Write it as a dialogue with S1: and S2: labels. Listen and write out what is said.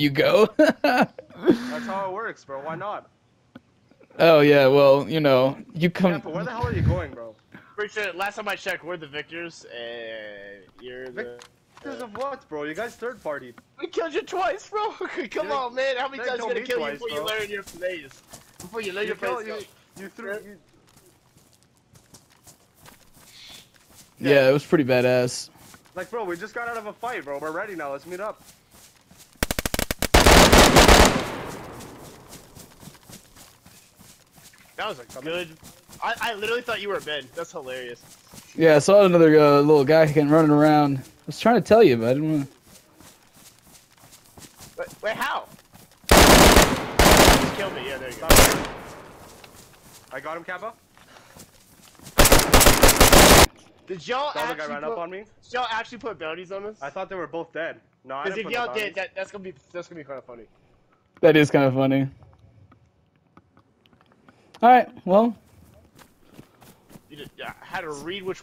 S1: you go.
S2: That's how it works, bro. Why not?
S1: oh yeah, well you know you come.
S2: Kappa, where the hell are you going, bro?
S3: Pretty sure last time I checked, we're the victors, and you're the.
S2: Because of what, bro? You guys third party.
S3: We killed you twice, bro. Come
S2: Yeah,
S3: on, man. How many
S2: they
S3: times
S2: told
S3: gonna kill
S2: twice,
S3: you before
S2: bro.
S3: you learn your place? Before you learn
S2: You,
S3: your
S2: kill,
S3: plays.
S2: you, you threw. You,
S1: Yeah, it was pretty badass.
S2: like, bro, we just got out of a fight, bro. We're ready now. Let's meet up.
S3: That was a good. I, I literally thought you were Ben. That's hilarious.
S1: Yeah, I saw another uh, little guy getting running around. I was trying to tell you, but I didn't want.
S3: Wait, wait how? Just kill me. Yeah, there you go.
S2: I got him, Kappa.
S3: Did y'all
S2: The other guy
S3: actually
S2: ran
S3: put,
S2: up on me.
S3: did y'all actually put bounties on us?
S2: I thought they were both dead. No, I didn't
S3: Because
S2: if
S3: y'all
S2: the
S3: did, that, that's gonna be that's gonna be kind of funny.
S1: That is kind of funny. All right, well,
S3: You just, I had to read which